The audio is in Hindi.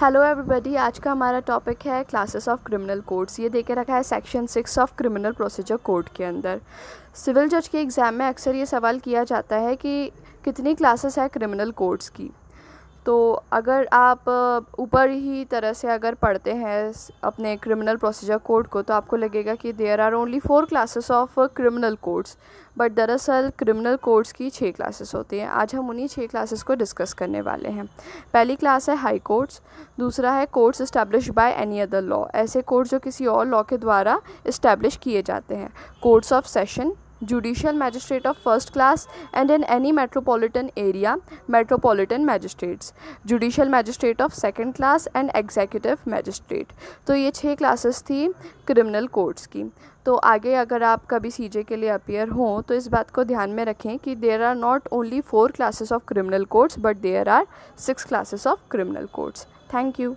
हेलो एवरीबॉडी आज का हमारा टॉपिक है क्लासेस ऑफ़ क्रिमिनल कोर्ट्स ये देखे रखा है section six of criminal procedure code के अंदर। सिविल जज के एग्ज़ाम में अक्सर ये सवाल किया जाता है कि कितनी क्लासेस है क्रिमिनल कोर्ट्स की? तो अगर आप ऊपर ही तरह से अगर पढ़ते हैं अपने क्रिमिनल प्रोसीजर कोड को तो आपको लगेगा कि there are only four classes of criminal codes but दरअसल क्रिमिनल कोड्स की छः क्लासेस होती हैं। आज हम उन्हीं छः क्लासेस को डिस्कस करने वाले हैं। पहली क्लास है हाई कोर्ट्स दूसरा है courts establish by any other law ऐसे कोर्ट्स जो किसी और लॉ के द्वारा इस्टेब्लिश किए जाते हैं। Courts of session judicial magistrate of first class and in any metropolitan area metropolitan magistrates judicial magistrate of second class and executive magistrate तो ये छः क्लासेस थी क्रिमिनल कोर्ट्स की तो आगे अगर आप कभी सीजे के लिए अपियर हों तो इस बात को ध्यान में रखें कि there are not only four classes of criminal courts but there are six classes of criminal courts thank you